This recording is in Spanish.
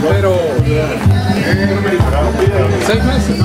Pero... Eh, ¿Seis meses?